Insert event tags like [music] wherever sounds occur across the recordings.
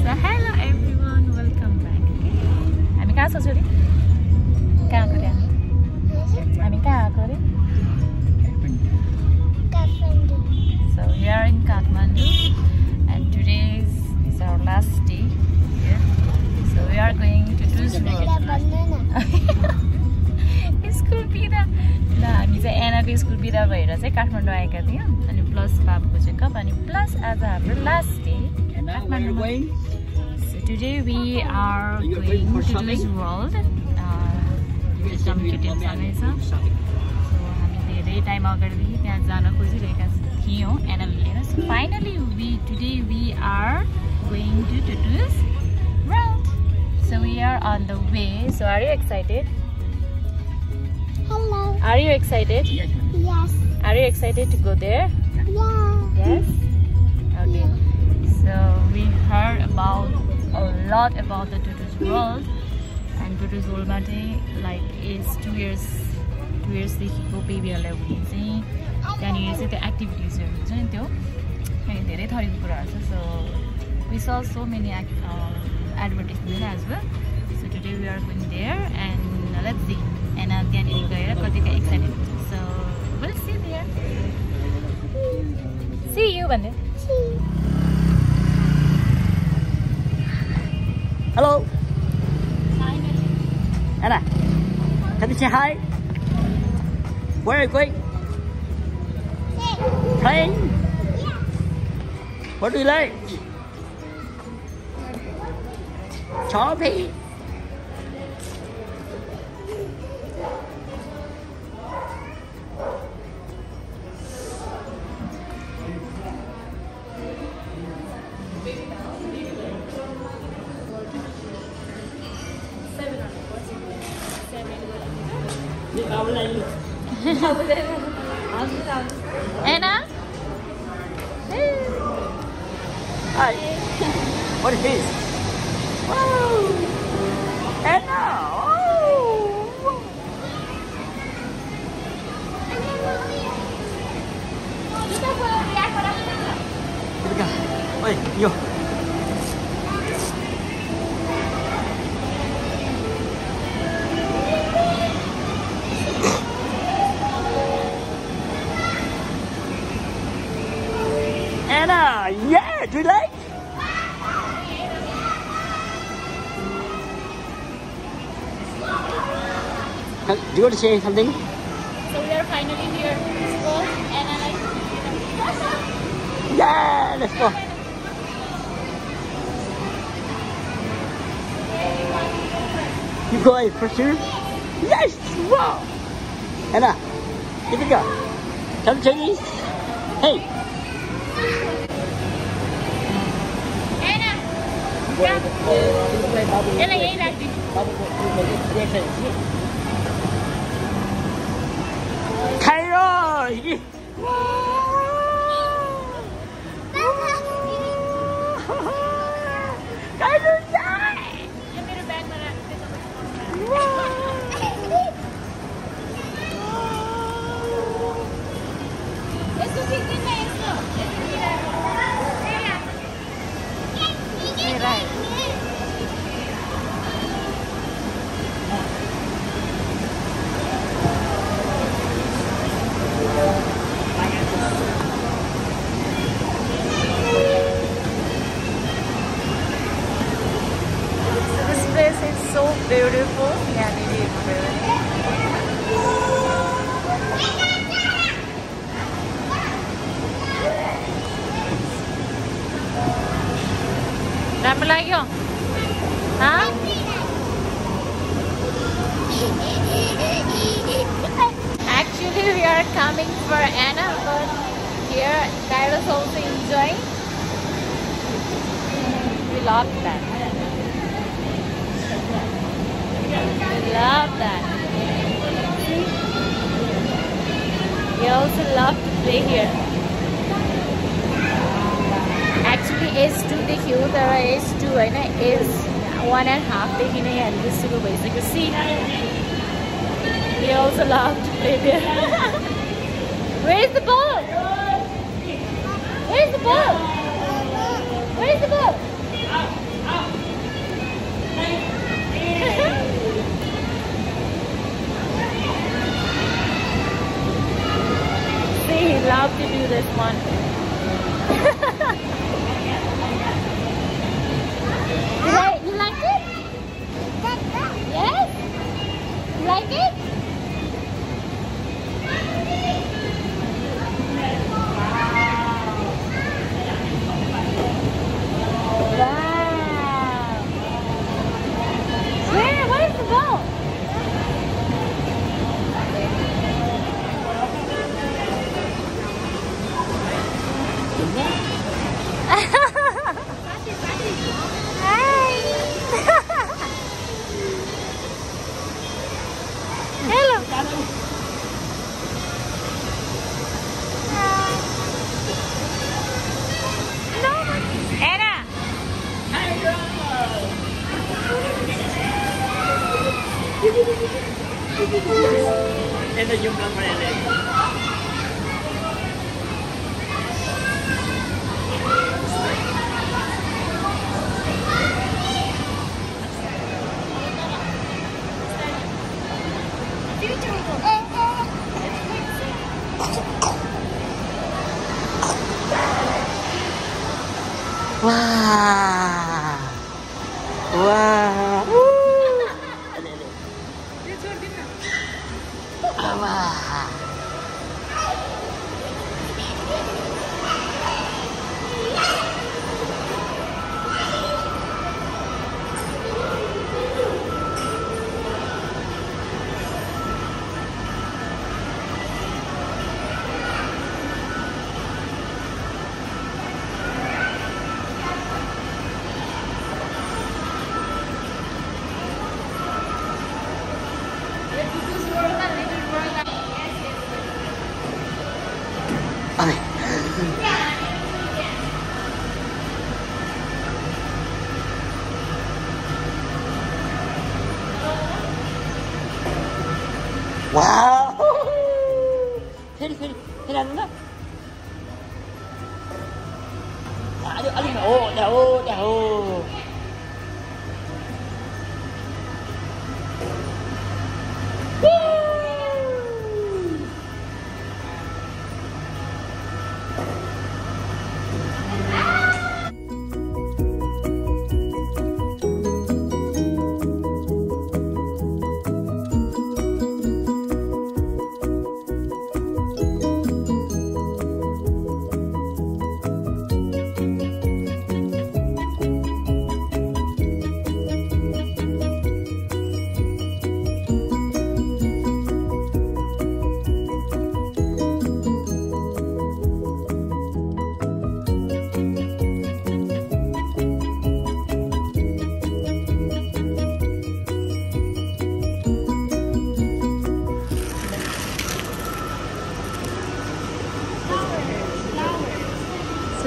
So hello everyone, welcome back. हामी कहाँ छौँ छोरी कहाँ आएको अरे हामी हामी कहाँ आएको अरे So we are in Kathmandu and today is, is our last day here. So we are going to Tuz school [laughs] बिदा ल हामी चाहिँ एनाको स्कुल बिदा भएर चाहिँ काठमाडौँ आएका थियौँ। अनि प्लस बाबुको चेकअप अनि प्लस आज हाम्रो last day shopping? World. Uh, एकदम केटीहरूसँगै छ सो हामी धेरै टाइम अगाडिदेखि त्यहाँ जान खोजिरहेका थियौँ एनल लिएर। So finally we today we are going to टुटुस round so we are on the way so are you excited Hello. Are you excited? Yes. Are you excited to go there? Yeah. Yes? Okay. Yeah. So we heard about a lot about the Tutu's world and Tutu's world Mate like is two years two years देखि को baby हरलाई हुने चाहिँ त्यहाँनिर चाहिँ त्यो एक्टिभिटिजहरू हुन्छ So we saw so many uh, advertisements as well so today we are going there and let's see. And again, ini gaya kau juga excited. So we'll see there. See you, Bande. See. Hello. Anna, can you say hi? Where are you going? Playing. Playing? Yeah. What do you like? Choppy. ございます。Do you want to say something? So we are finally here in school and I like Yeah, let's go. You go for sure? Yes! Wow! Anna, here we go. Come Chinese. Hey! Anna! Là gì đây? Khai わいいわー。here Kyra's also enjoying. We love that. We love that. See? We also love to play here. Actually, S2 देखियो तर S2 होइन S one and हाफदेखि नै हामीले सुरु भइसक्यो सी We also love to play there. [laughs] Where's the ball? Where's the boat? Where's the boat? [laughs] See, he loved to do this one. ね。[laughs] わあわー。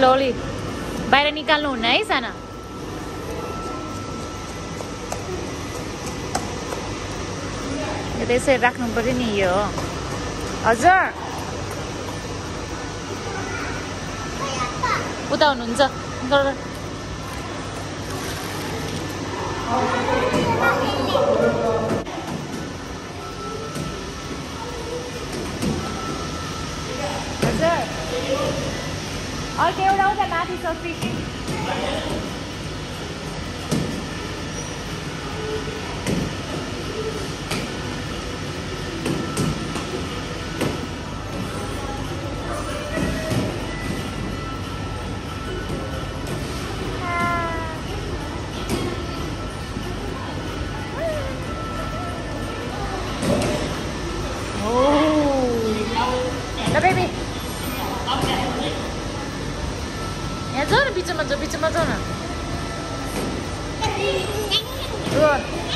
Slowly. बाहिर निकाल्नु हुन्न है साना यो त यसरी राख्नु पर्यो नि यो हजुर उता हुनुहुन्छ और केवड़ा होता math is sufficient Good.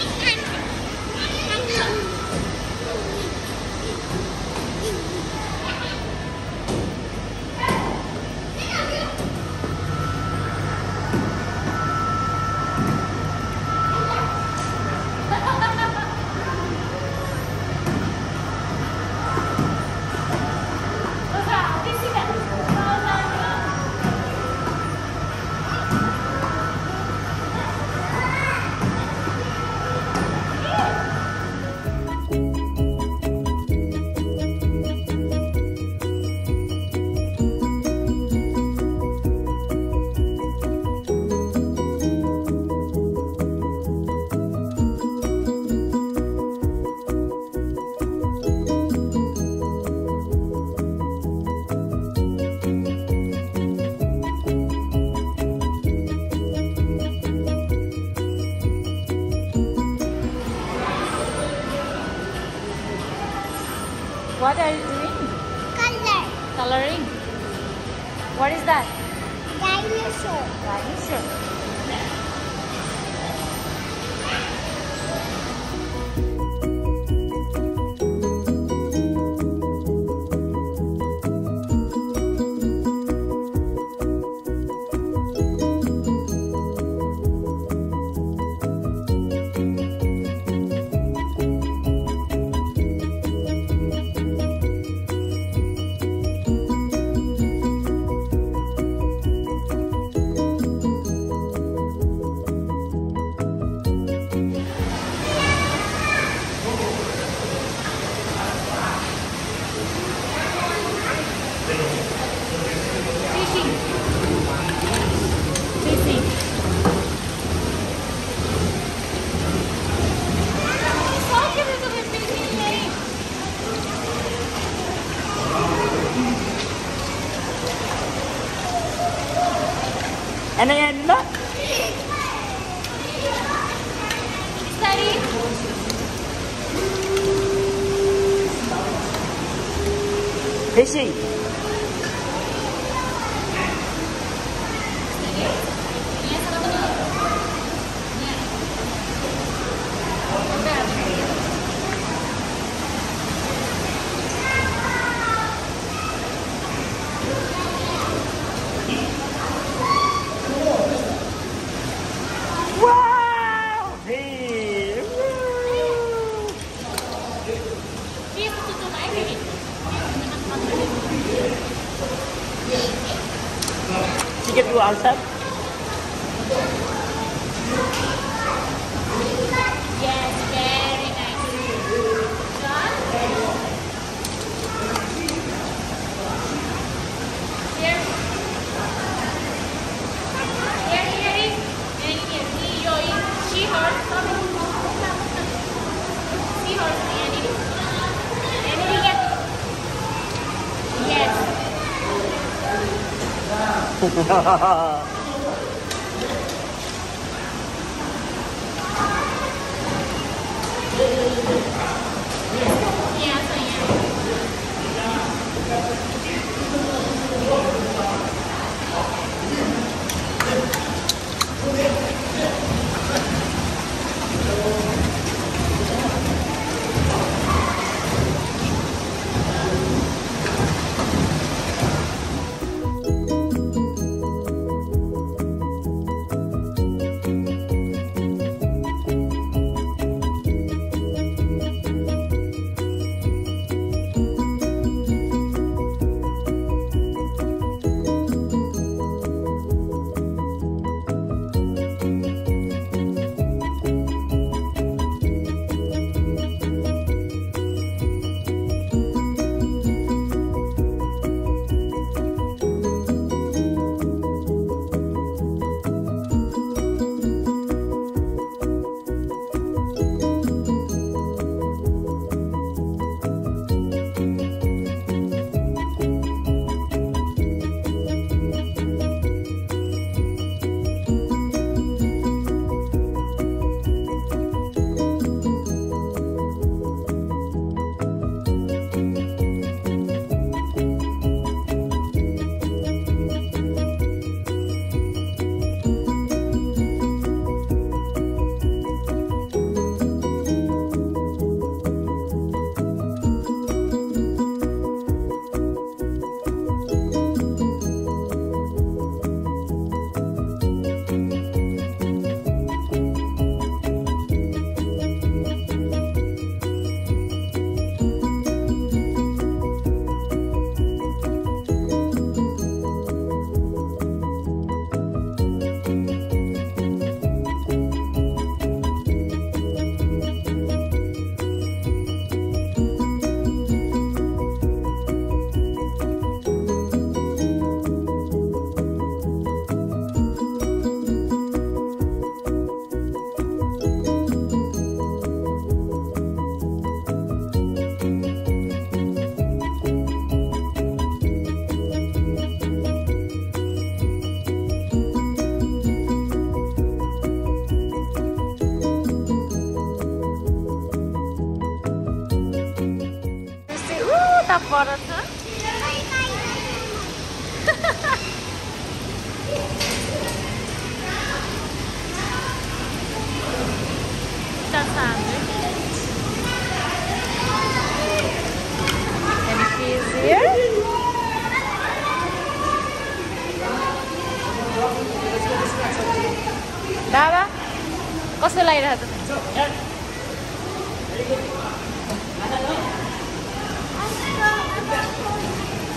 Sikit 哈哈哈哈 कस्तो लागिरहेको छ?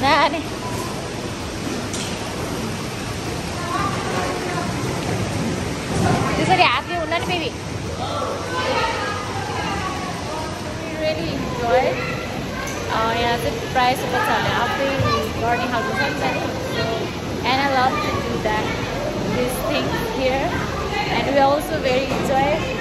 नानी। त्यसरी हातले हुन्न नि बेबी। इन्जोय यहाँ चाहिँ प्रायः जस्तो बच्चाहरूले आफै गर्ने खालको छ नि। त and I love to do that this thing here and we are also very enjoy.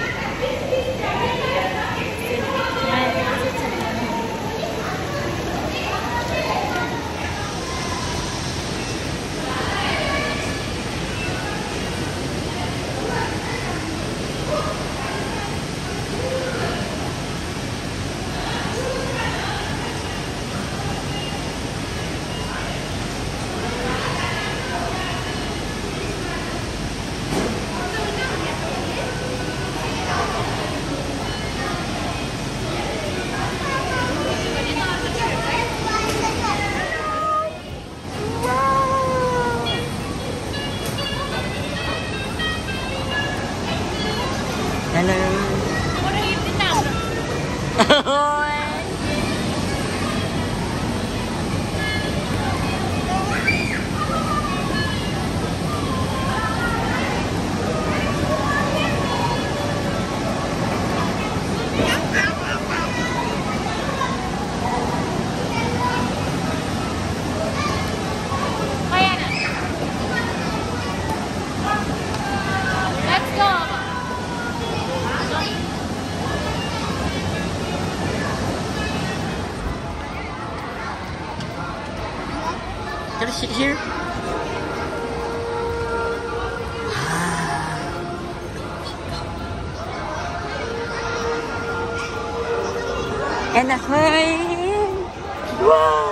Oh, [laughs] I sit here? [sighs] And a hi. Wow.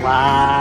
Wow.